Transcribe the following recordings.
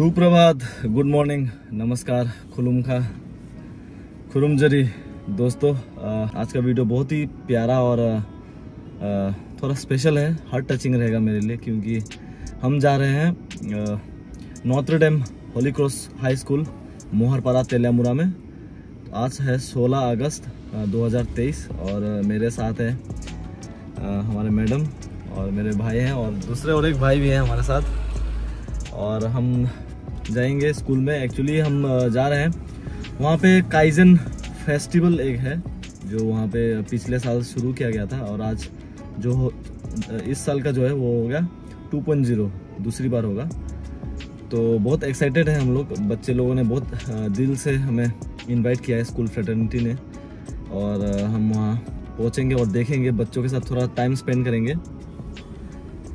सुप्रभात good morning नमस्कार खुलुम खा खुरुम जरी दोस्तों आज का वीडियो बहुत ही प्यारा और थोड़ा स्पेशल है हार्ट टचिंग रहेगा मेरे लिए, क्योंकि हम जा रहे हैं north Dame Holy Cross High School Moharpara Teliamura में। आज है 16 अगस्त 2023 और मेरे साथ है हमारे मैडम और मेरे भाई हैं, और दूसरे और एक भाई भी हैं हमारे साथ। और हम जाएँगे स्कूल में। एक्चुअली हम जा रहे हैं। वहाँ पे काइजन फेस्टिवल एक है, जो वहाँ पे पिछले साल शुरू किया गया था और आज जो इस साल का जो है वो हो गया 2.0 दूसरी बार होगा। तो बहुत एक्साइटेड है हम लोग। बच्चे लोगों ने बहुत दिल से हमें इनवाइट किया है स्कूल फ्रेटर्निटी ने। और हम वहाँ पहुँचेंगे और देखेंगे। बच्चों के साथ थोड़ा टाइम स्पेंड करेंगे।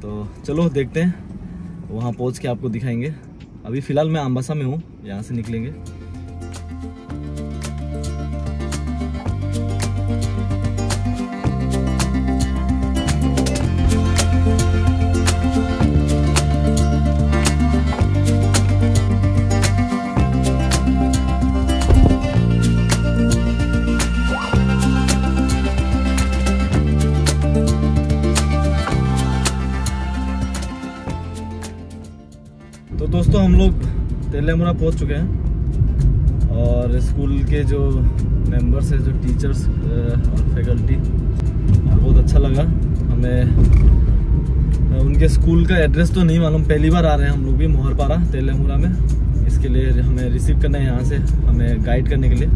तो चलो देखते हैं। वहाँ पहुँच के आपको दिखाएँगे। अभी फ़िलहाल मैं अम्बासा में हूँ यहाँ से निकलेंगे। तेलेमुरा पहुँच चुके हैं। और स्कूल के जो मेंबर्स हैं, जो टीचर्स और फैकल्टी बहुत अच्छा लगा। हमें उनके स्कूल का एड्रेस तो नहीं मालूम। पहली बार आ रहे हैं हम लोग भी मोहरपारा तेलेमुरा में। इसके लिए हमें रिसीव करना है यहाँ से, हमें गाइड करने के लिए।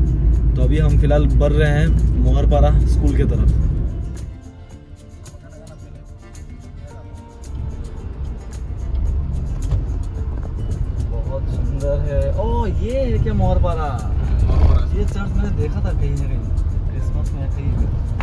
तो अभी हम फ़िलहाल बढ़ रहे हैं मोहरपारा स्कूल के तरफ़। ये है क्या मोहरपारा ये चर्च मैंने देखा था कहीं ना कहीं। क्रिसमस में कहीं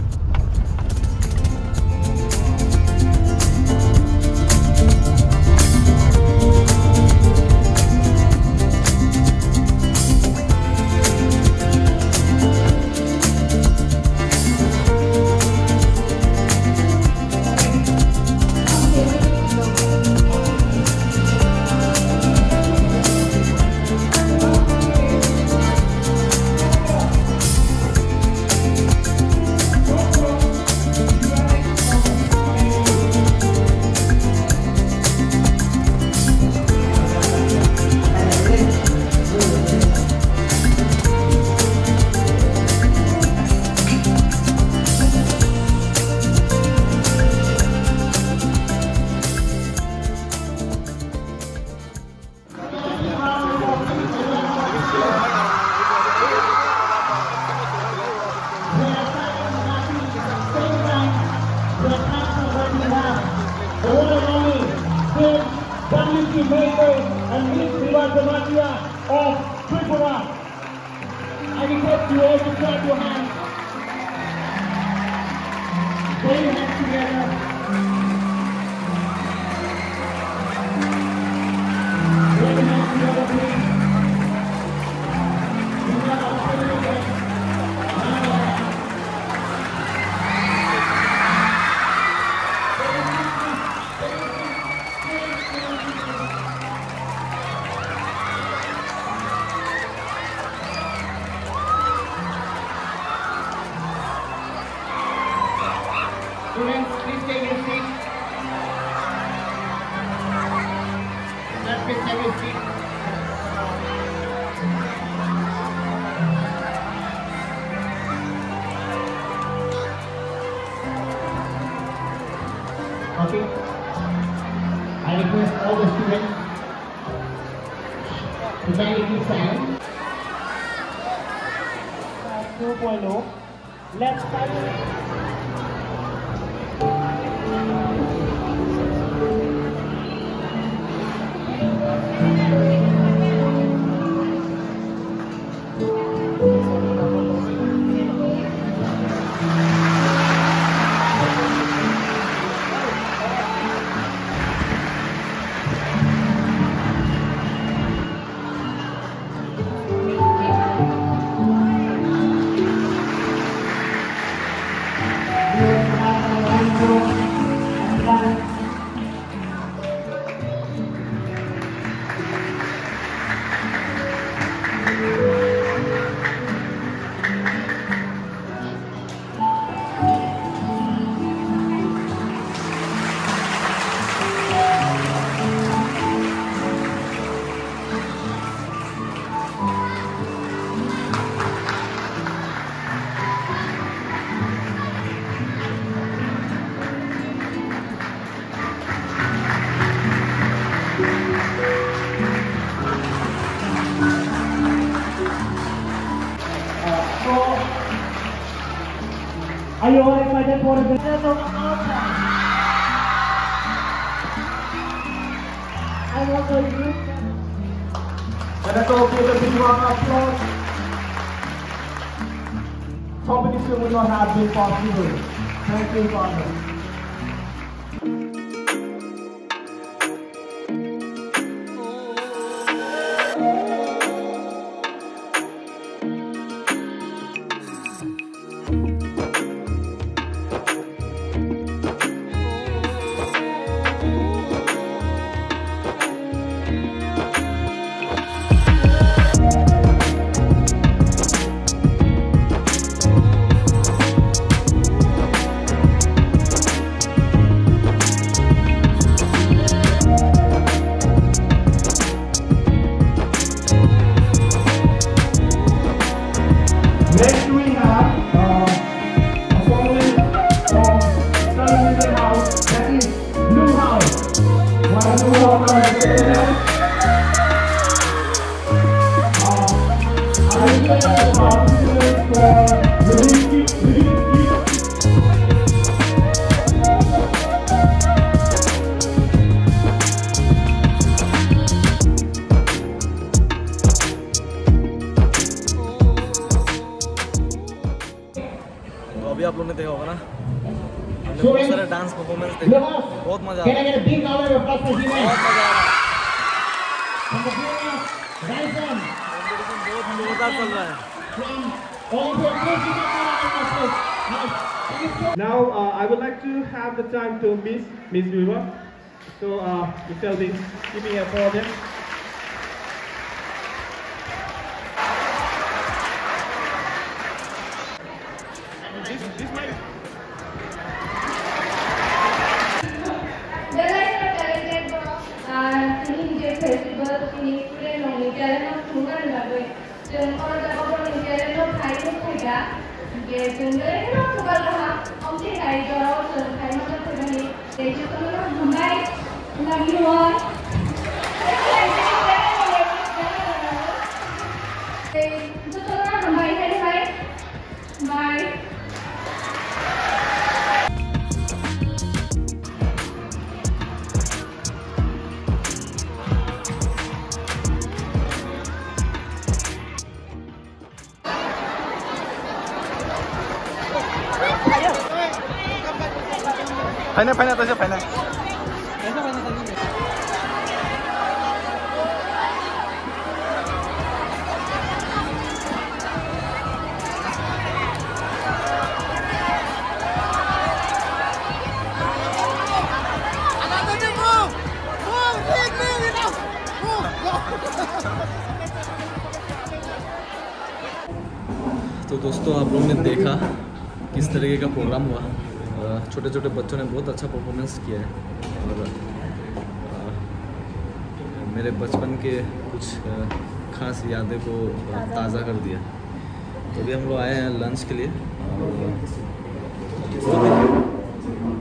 Are you all excited for the? I want to use Let us all give a big of applause. Competition would not have been possible. Thank you, Father. So uh, Michelle Ding, giving it for them. This, this might The lights are collected Festival तरीके का programme हुआ। छोटे छोटे बच्चों ने बहुत अच्छा performance किया है। और मेरे बचपन के कुछ खास यादें को ताज़ा कर दिया। तो अभी हम लोग आए हैं लंच के लिए। और,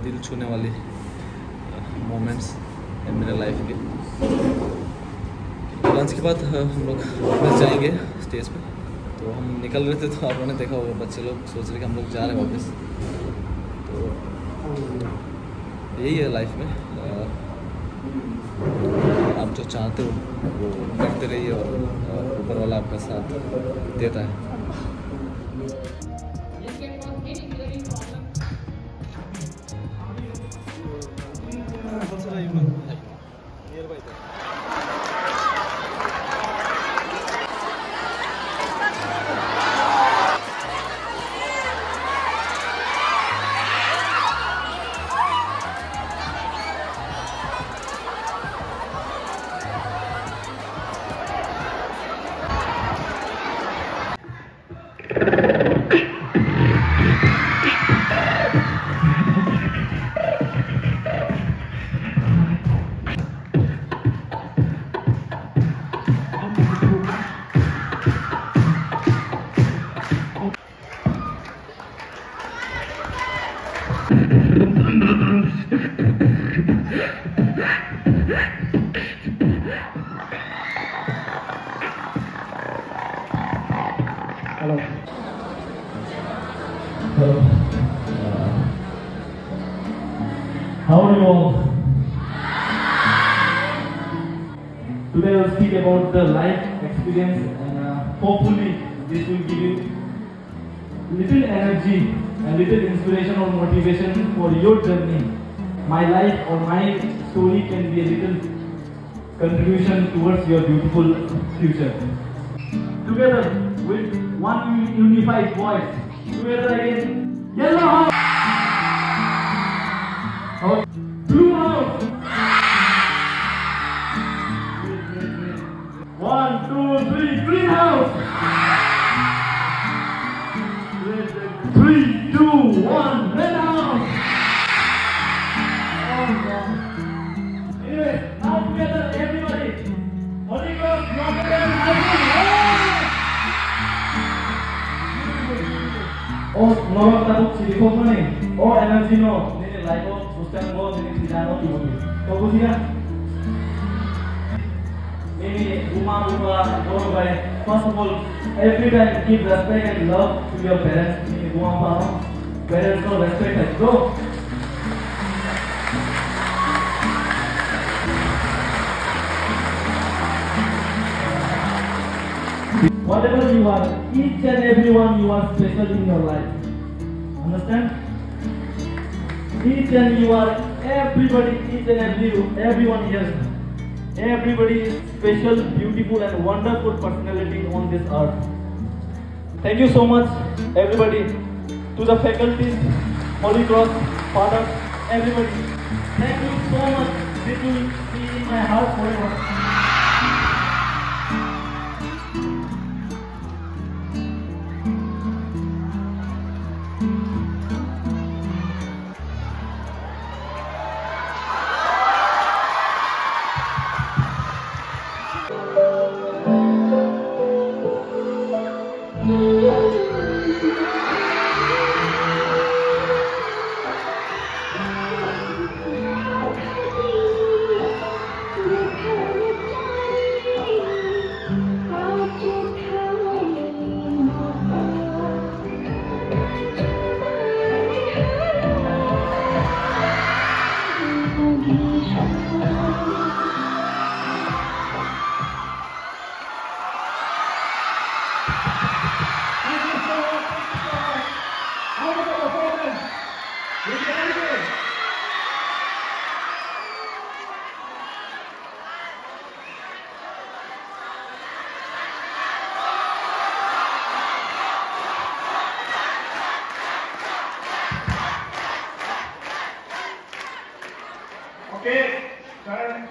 दिल छूने वाली मोमेंट्स हैं मेरे लाइफ के। लंच के बाद हम लोग वापस जाएँगे स्टेज पे। तो हम निकल रहे थे तो आप लोगों ने देखा होगा, बच्चे लोग सोच रहे कि हम लोग जा रहे हैं वापस। तो यही है लाइफ में। आप जो चाहते हो, वो करते रहिए और ऊपर वाला आपका साथ देता है। hello. Hello. How are you all? Today I'll speak about the life experience and uh, hopefully this will give you little energy and little inspiration or motivation for your journey. My life or my story can be a little contribution towards your beautiful future. Together, one unified voice, together again, yellow norok tabuk sini kok nih. Oh, energi no. Ini light oh, susah mo, ini tidak no ibu. Kau busi kan? Ini rumah-rumah orang baik. First of all, every time give respect and love to your parents. Ini rumah apa? Parents no respect and go. Whatever you are, each and every one you are special in your life. Understand? Each and you are everybody, each and every everyone here. Everybody is special, beautiful, and wonderful personality on this earth. Thank you so much, everybody, to the faculties, Holy Cross, fathers, everybody. Thank you so much. This be in my heart forever.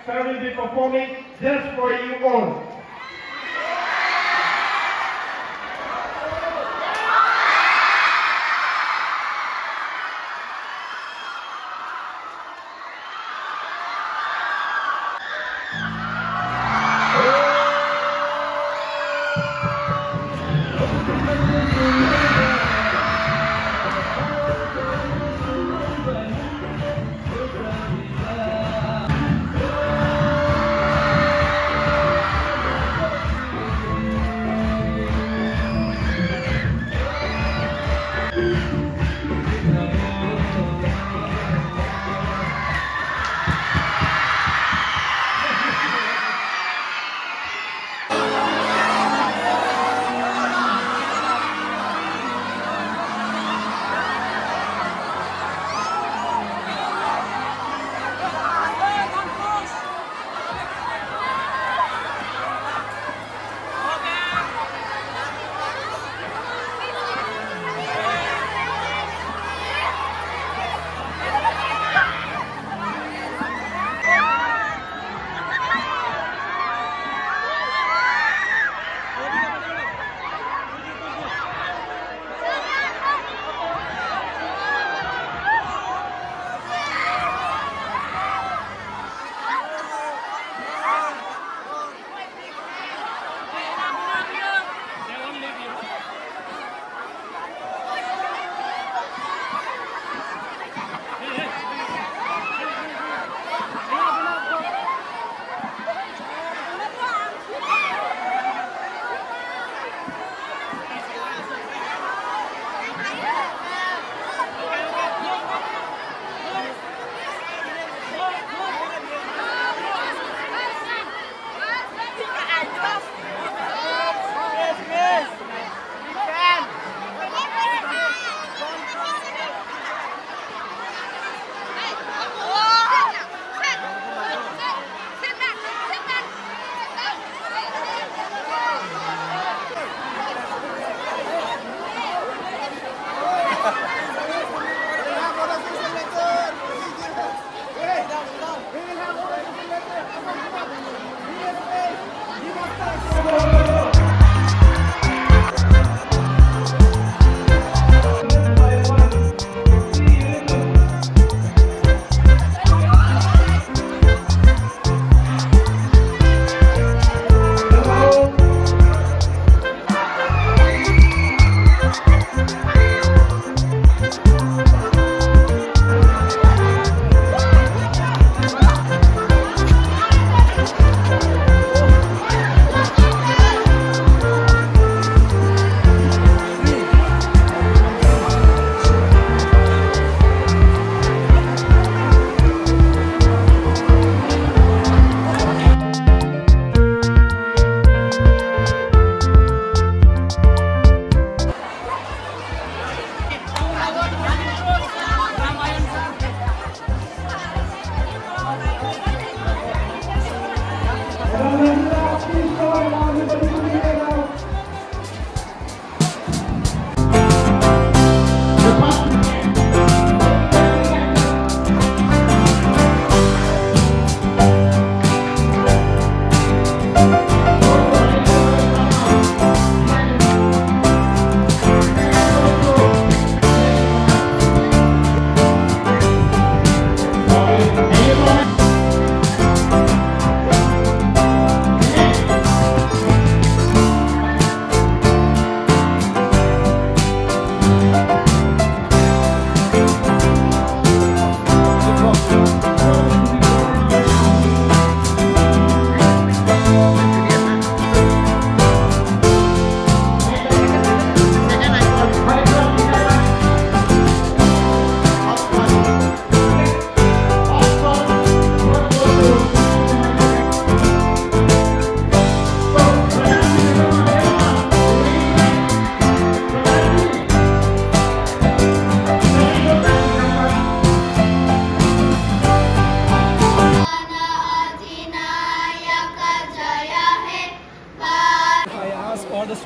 Sir will be performing just for you all.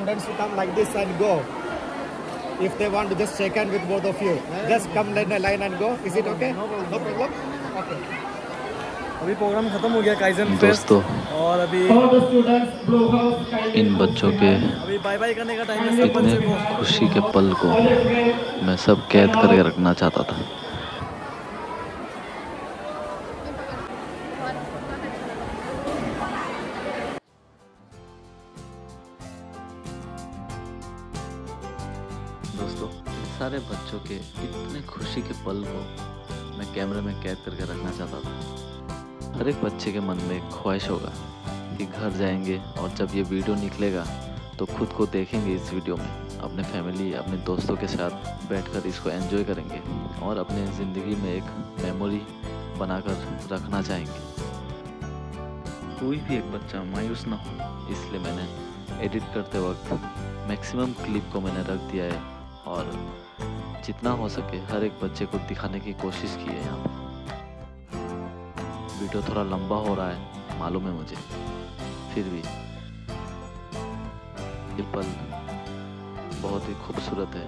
Like this and go. If they want to just shake hand with both of you, just come line a line and go. Is it okay? No problem. Okay. अभी programme खत्म हो गया kaizen fest दोस्तों और अभी All the students, blow house, इन बच्चों के अभी बाय बाय करने का टाइम है इतने खुशी के पल को मैं सब कैद करके रखना चाहता था सारे बच्चों के इतने खुशी के पल को मैं कैमरे में कैद करके रखना चाहता था। हर एक बच्चे के मन में ख्वाहिश होगा कि घर जाएँगे और जब ये वीडियो निकलेगा तो खुद को देखेंगे इस वीडियो में। अपने फैमिली अपने दोस्तों के साथ बैठकर इसको एंजॉय करेंगे और अपने ज़िंदगी में एक मेमोरी बनाकर रखना चाहेंगे। कोई भी एक बच्चा मायूस ना हो, इसलिए मैंने एडिट करते वक्त मैक्सिमम क्लिप को मैंने रख दिया है। और जितना हो सके हर एक बच्चे को दिखाने की कोशिश की है यहाँ वीडियो थोड़ा लंबा हो रहा है, मालूम है मुझे। फिर भी ये पल बहुत ही खूबसूरत है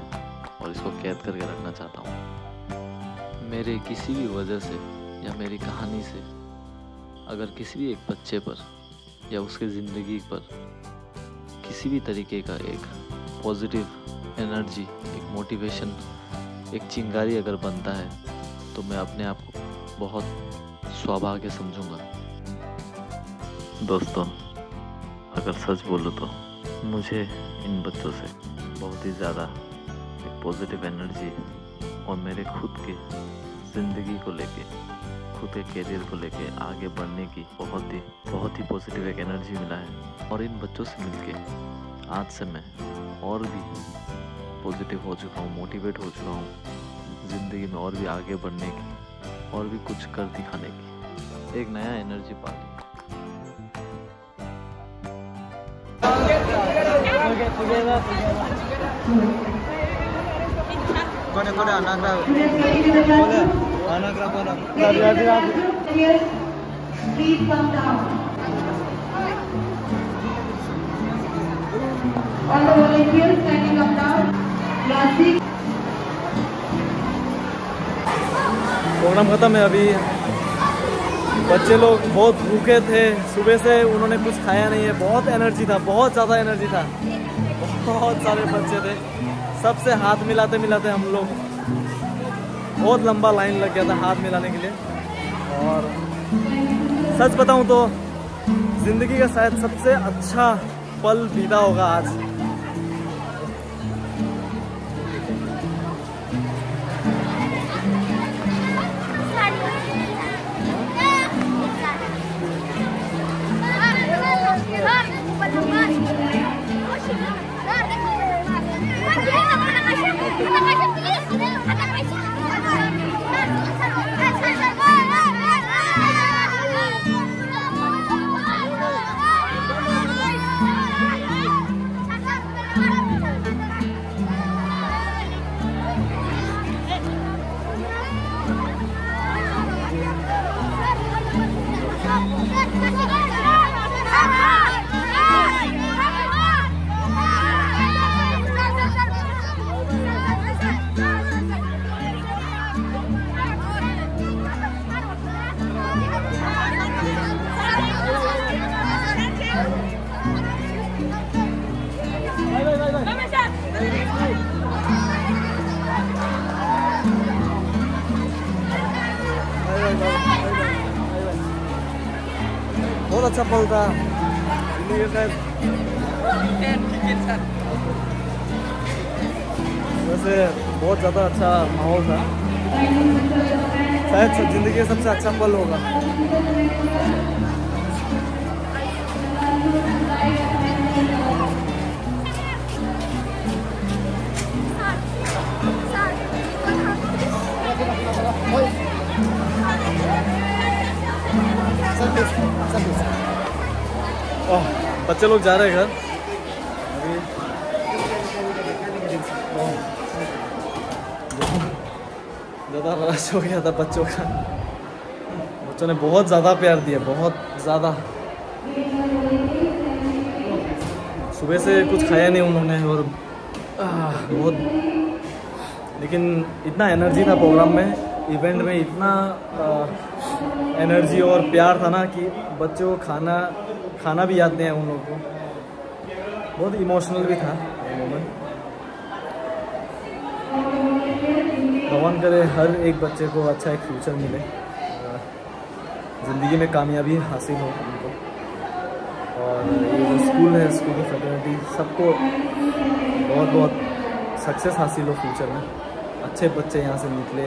और इसको कैद करके रखना चाहता हूँ। मेरे किसी भी वजह से या मेरी कहानी से, अगर किसी भी एक बच्चे पर या उसके ज़िंदगी पर किसी भी तरीके का एक पॉजिटिव एनर्जी, एक मोटिवेशन, एक चिंगारी अगर बनता है तो मैं अपने आप को बहुत सौभाग्य समझूँगा। दोस्तों, अगर सच बोलूँ तो मुझे इन बच्चों से बहुत ही ज़्यादा एक पॉजिटिव एनर्जी और मेरे खुद के ज़िंदगी को लेके, खुद के करियर को लेके आगे बढ़ने की बहुत ही बहुत ही पॉजिटिव एक एनर्जी मिला है। और इन बच्चों से मिलके आज से मैं और भी पॉजिटिव हो चुका हूँ मोटिवेट हो चुका हूँ ज़िंदगी में और भी आगे बढ़ने की और भी कुछ कर दिखाने की एक नया एनर्जी पा ली Please come down. All the volunteers kindly come down. Program खत्म है अभी। बच्चे लोग बहुत भूखे थे। सुबह से उन्होंने कुछ खाया नहीं है। बहुत एनर्जी था, बहुत ज़्यादा एनर्जी था। बहुत सारे बच्चे थे। सबसे हाथ मिलाते मिलाते हम लोग बहुत लंबा लाइन लग गया था हाथ मिलाने के लिए। और सच बताऊँ तो ज़िंदगी का शायद सबसे अच्छा पल बीता होगा आज। बहुत अच्छा पल था वैसे बहुत ज़्यादा अच्छा माहौल था। शायद ज़िंदगी सबसे अच्छा पल होगा। बच्चे लोग जा रहे हैं घर। ज़्यादा रश हो गया था बच्चों का। बच्चों ने बहुत ज़्यादा प्यार दिया, बहुत ज़्यादा। सुबह से कुछ खाया नहीं उन्होंने और बहुत। लेकिन इतना एनर्जी था प्रोग्राम में इवेंट में इतना एनर्जी और प्यार था ना कि बच्चों को खाना खाना भी याद नहीं है उन लोगों को। बहुत इमोशनल भी था। मोमेंट भगवान करे हर एक बच्चे को अच्छा एक फ्यूचर मिले। ज़िंदगी में कामयाबी हासिल हो उनको। और ये जो स्कूल है स्कूल की फैकल्टी सबको बहुत बहुत सक्सेस हासिल हो फ्यूचर में। अच्छे बच्चे यहाँ से निकले।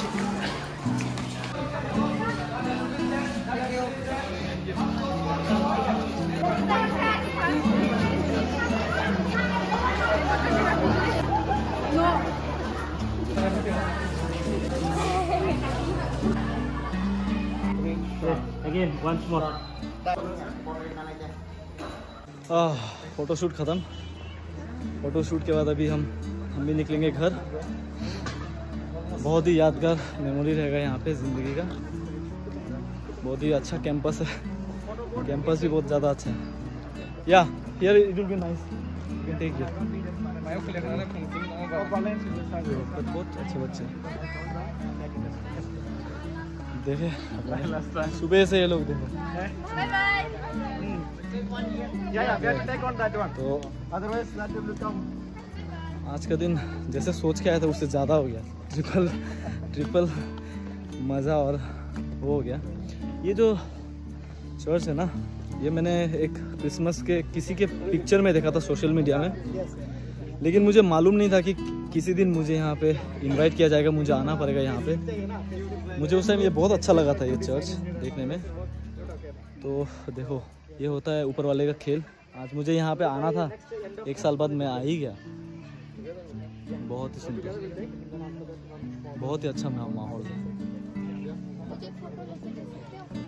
Again, once more. फ़ोटोशूट ख़त्म फ़ोटोशूट के बाद अभी हम हम भी निकलेंगे घर बहुत ही यादगार मेमोरी रहेगा यहाँ पे ज़िंदगी का बहुत ही अच्छा कैंपस है कैंपस भी बहुत ज़्यादा अच्छा है या here it will be nice you can take देखे सुबह से ये लोग देखो. तो. आज का दिन जैसे सोच के आया था उससे ज़्यादा हो गया ट्रिपल ट्रिपल मज़ा और वो हो गया ये जो चर्च है ना, ये मैंने एक क्रिसमस के किसी के पिक्चर में देखा था सोशल मीडिया में लेकिन मुझे मालूम नहीं था कि किसी दिन मुझे यहाँ पे इनवाइट किया जाएगा, मुझे आना पड़ेगा यहाँ पे। मुझे उस टाइम ये बहुत अच्छा लगा था ये चर्च देखने में। तो देखो, ये होता है ऊपर वाले का खेल। आज मुझे यहाँ पे आना था, एक साल बाद मैं आ ही गया। बहुत ही सुंदर। बहुत ही अच्छा माहौल है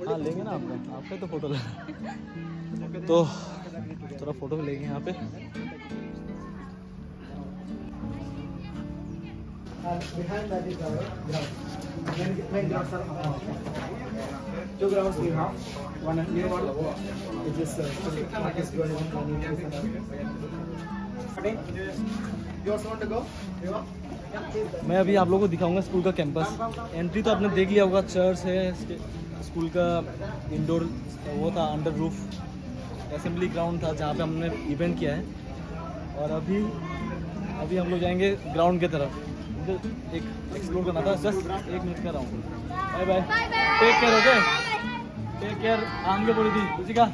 हाँ लेंगे ना आपका आपका तो फ़ोटो लेना तो थोड़ा फ़ोटो लेंगे यहाँ पे। And behind that is our ground. Main, main grounds are uh, two grounds we have. One new one, which is uh, going on. and uh. You also want to go? Then. मैं अभी आप लोगों को दिखाऊँगा school का campus entry तो आपने देख लिया होगा चर्च है स्कूल का इंडोर वो था अंडर रूफ असेंबली ग्राउंड था जहाँ पे हमने इवेंट किया है और अभी अभी हम लोग जाएँगे ग्राउंड की तरफ़ एक एक्सप्लोर करना था। जस्ट एक मिनट का round bye bye bye take care okay take care आगे बढ़ी थी। उसी का?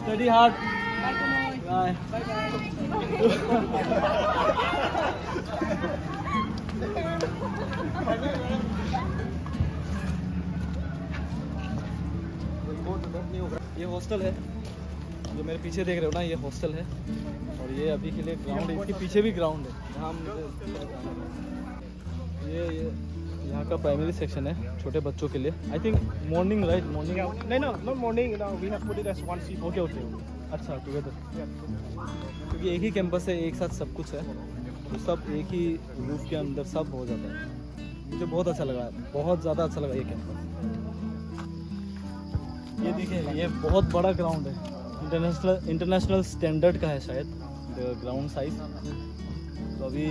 स्टडी हार्ड बाय ये हॉस्टल है। जो मेरे पीछे देख रहे हो ना ये हॉस्टल है। और ये अभी के लिए ग्राउंड है। इसके पीछे भी ग्राउंड है। जहाँ हम ये ये यहाँ का प्राइमरी सेक्शन है छोटे बच्चों के लिए। I think morning right morning No, no, not morning. No, we have put it as one okay okay अच्छा टुगेदर क्योंकि एक ही कैंपस है एक साथ सब कुछ है तो सब एक ही रूफ के अंदर सब हो जाता है। मुझे बहुत अच्छा लगा बहुत ज़्यादा अच्छा लगा ये कैंपस ये देखिए ये बहुत बड़ा ग्राउंड है। इंटरनेशनल इंटरनेशनल स्टैंडर्ड का है शायद ग्राउंड साइज़ तो अभी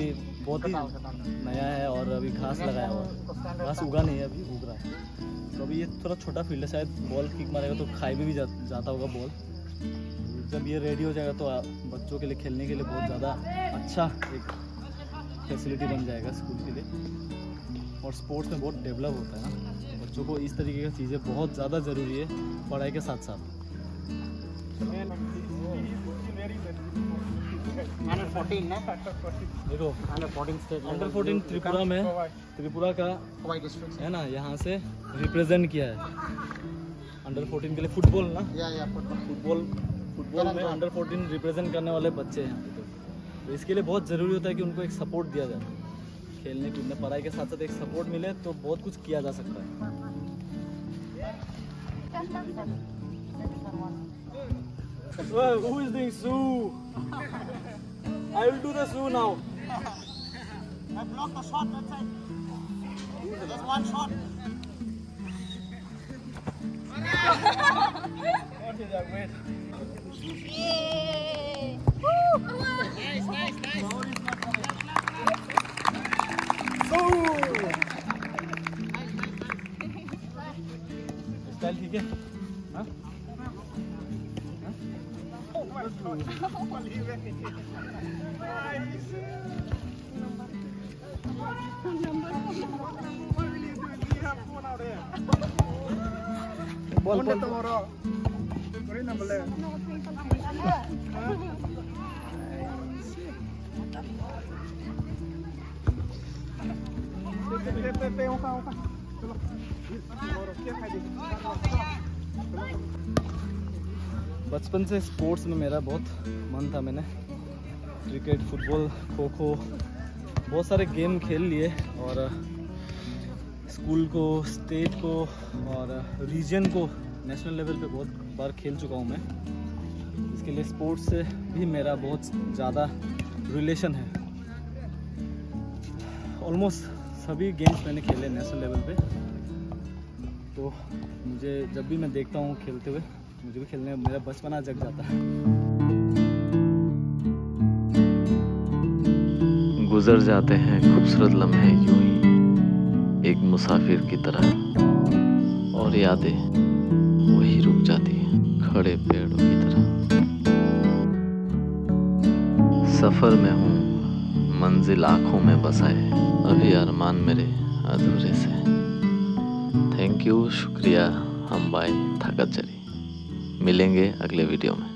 बहुत ही नया है और अभी घास लगाया हुआ है। घास उगा नहीं है अभी उग रहा है। तो अभी ये थोड़ा छोटा फ़ील्ड है शायद बॉल किक मारेगा तो खाई भी, भी जा, जाता होगा बॉल जब ये रेडी हो जाएगा तो बच्चों के लिए खेलने के लिए बहुत ज़्यादा अच्छा एक फैसिलिटी बन जाएगा स्कूल के लिए। और स्पोर्ट्स में बहुत डेवलप होता है ना। बच्चों को इस तरीके की चीज़ें बहुत ज़्यादा ज़रूरी है पढ़ाई के साथ साथ Under 14, देखो Under 14 state under fourteen Tripura में त्रिपुरा का है ना यहाँ से रिप्रेजेंट किया है। अंडर फोर्टीन के लिए फुटबॉल ना? Yeah, yeah, football. Football football में अंडर फोर्टीन रिप्रेजेंट करने वाले बच्चे हैं। यहाँ पे तो। तो इसके लिए बहुत ज़रूरी होता है कि उनको एक सपोर्ट दिया जाए। खेलने कूदने पढ़ाई के साथ साथ एक सपोर्ट मिले तो बहुत कुछ किया जा सकता है। Who is doing Sue? I will do the Sue now. I blocked the shot that side. Just one shot. Okay, yeah, wait. Nice, nice, nice. Style ठीक है हाँ? বল বল তোমার করে না বলে Pe, pe, pe, un ca, un ca. Mă rog, ce hai de... बचपन से sports में मेरा बहुत मन था मैंने। क्रिकेट फुटबॉल खो खो बहुत सारे गेम खेल लिए और स्कूल को स्टेट को और रीजन को नेशनल लेवल पे बहुत बार खेल चुका हूँ मैं। इसके लिए स्पोर्ट्स से भी मेरा बहुत ज़्यादा रिलेशन है। ऑलमोस्ट सभी गेम्स मैंने खेले नेशनल लेवल पे। तो मुझे जब भी मैं देखता हूँ खेलते हुए मुझे भी खेलने, मेरा बचपना जग जाता है। गुजर जाते हैं, खूबसूरत लम्हे यूँ ही एक मुसाफिर की तरह। और यादें वही रुक जाती हैं, खड़े पेड़ों की तरह। सफ़र में हूँ, मंजिल आँखों में बसाए अभी अरमान मेरे अधूरे से। थैंक यू शुक्रिया, हम बाय थकत जरी मिलेंगे अगले वीडियो में।